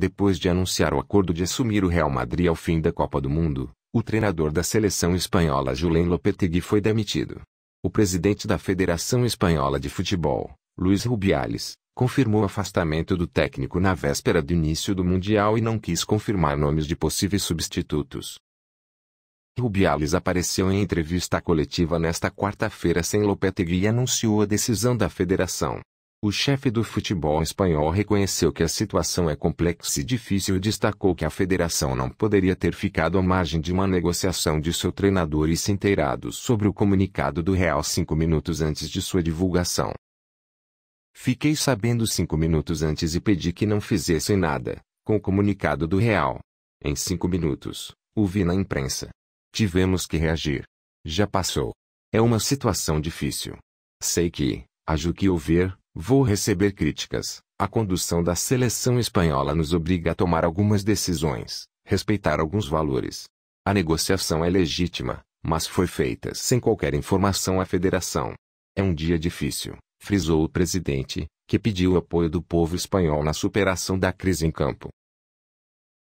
Depois de anunciar o acordo de assumir o Real Madrid ao fim da Copa do Mundo, o treinador da seleção espanhola Julen Lopetegui foi demitido. O presidente da Federação Espanhola de Futebol, Luiz Rubiales, confirmou o afastamento do técnico na véspera do início do Mundial e não quis confirmar nomes de possíveis substitutos. Rubiales apareceu em entrevista coletiva nesta quarta-feira sem Lopetegui e anunciou a decisão da federação. O chefe do futebol espanhol reconheceu que a situação é complexa e difícil e destacou que a federação não poderia ter ficado à margem de uma negociação de seu treinador e se inteirado sobre o comunicado do Real cinco minutos antes de sua divulgação. Fiquei sabendo cinco minutos antes e pedi que não fizessem nada, com o comunicado do Real. Em cinco minutos, o vi na imprensa. Tivemos que reagir. Já passou. É uma situação difícil. Sei que, ajo que ouvir, vou receber críticas. A condução da seleção espanhola nos obriga a tomar algumas decisões, respeitar alguns valores. A negociação é legítima, mas foi feita sem qualquer informação à federação. É um dia difícil, frisou o presidente, que pediu apoio do povo espanhol na superação da crise em campo.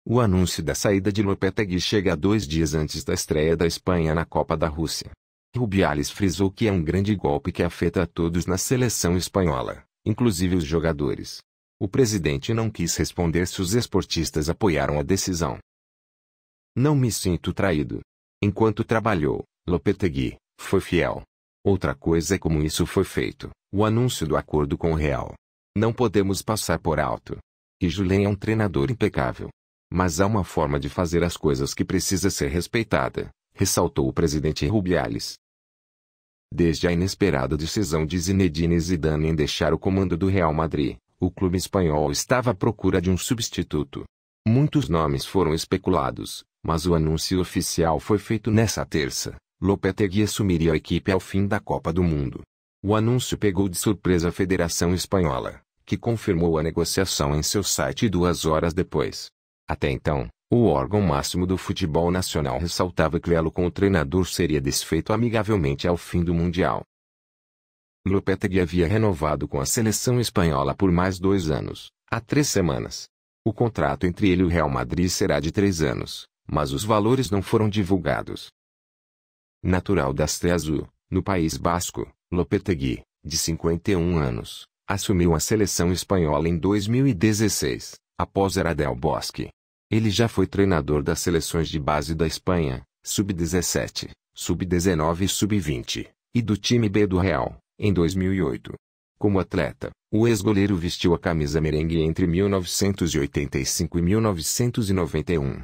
O anúncio da saída de Lopetegui chega dois dias antes da estreia da Espanha na Copa da Rússia. Rubiales frisou que é um grande golpe que afeta a todos na seleção espanhola, inclusive os jogadores. O presidente não quis responder se os esportistas apoiaram a decisão. Não me sinto traído. Enquanto trabalhou, Lopetegui foi fiel. Outra coisa é como isso foi feito, o anúncio do acordo com o Real. Não podemos passar por alto. E Julen é um treinador impecável. Mas há uma forma de fazer as coisas que precisa ser respeitada, ressaltou o presidente Rubiales. Desde a inesperada decisão de Zinedine Zidane em deixar o comando do Real Madrid, o clube espanhol estava à procura de um substituto. Muitos nomes foram especulados, mas o anúncio oficial foi feito nessa terça. Lopetegui assumiria a equipe ao fim da Copa do Mundo. O anúncio pegou de surpresa a Federação Espanhola, que confirmou a negociação em seu site duas horas depois. Até então, o órgão máximo do futebol nacional ressaltava que elo com o treinador seria desfeito amigavelmente ao fim do Mundial. Lopetegui havia renovado com a seleção espanhola por mais dois anos, há três semanas. O contrato entre ele e o Real Madrid será de três anos, mas os valores não foram divulgados. Natural das Azul, no País Basco, Lopetegui, de 51 anos, assumiu a seleção espanhola em 2016, após Eradel Bosque, ele já foi treinador das seleções de base da Espanha, sub-17, sub-19 e sub-20, e do time B do Real, em 2008. Como atleta, o ex-goleiro vestiu a camisa merengue entre 1985 e 1991.